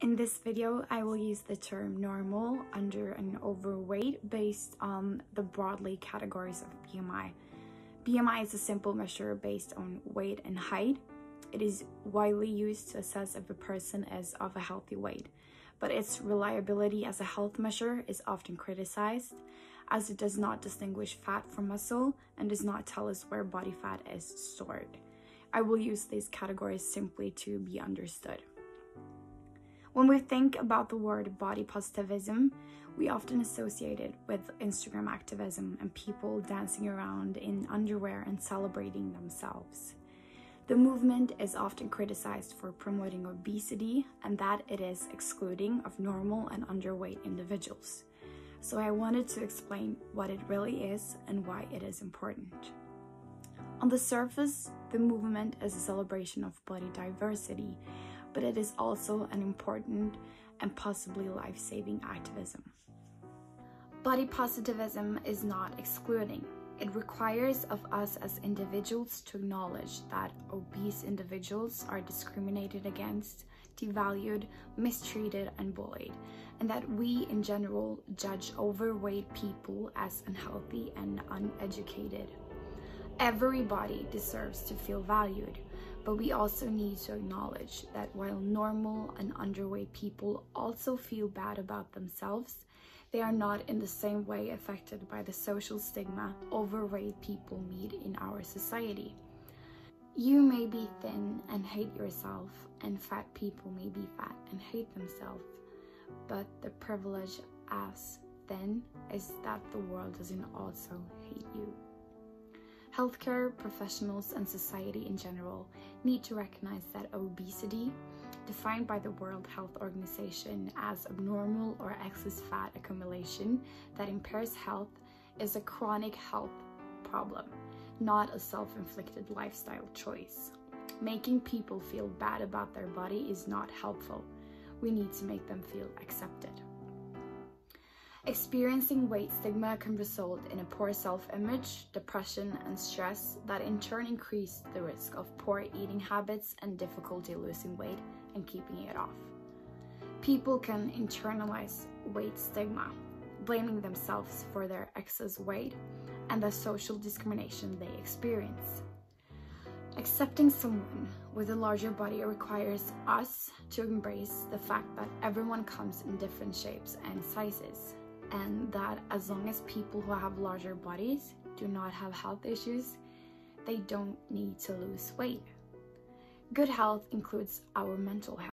In this video, I will use the term normal, under, and overweight based on the broadly categories of BMI. BMI is a simple measure based on weight and height. It is widely used to assess if a person is of a healthy weight, but its reliability as a health measure is often criticized as it does not distinguish fat from muscle and does not tell us where body fat is stored. I will use these categories simply to be understood. When we think about the word body positivism, we often associate it with Instagram activism and people dancing around in underwear and celebrating themselves. The movement is often criticized for promoting obesity and that it is excluding of normal and underweight individuals. So I wanted to explain what it really is and why it is important. On the surface, the movement is a celebration of body diversity but it is also an important and possibly life saving activism. Body positivism is not excluding. It requires of us as individuals to acknowledge that obese individuals are discriminated against, devalued, mistreated, and bullied, and that we in general judge overweight people as unhealthy and uneducated. Everybody deserves to feel valued, but we also need to acknowledge that while normal and underweight people also feel bad about themselves, they are not in the same way affected by the social stigma overweight people meet in our society. You may be thin and hate yourself, and fat people may be fat and hate themselves, but the privilege as thin is that the world doesn't also hate you. Healthcare professionals and society in general need to recognize that obesity, defined by the World Health Organization as abnormal or excess fat accumulation that impairs health, is a chronic health problem, not a self-inflicted lifestyle choice. Making people feel bad about their body is not helpful. We need to make them feel accepted. Experiencing weight stigma can result in a poor self-image, depression, and stress that in turn increase the risk of poor eating habits and difficulty losing weight and keeping it off. People can internalize weight stigma, blaming themselves for their excess weight and the social discrimination they experience. Accepting someone with a larger body requires us to embrace the fact that everyone comes in different shapes and sizes and that as long as people who have larger bodies do not have health issues, they don't need to lose weight. Good health includes our mental health.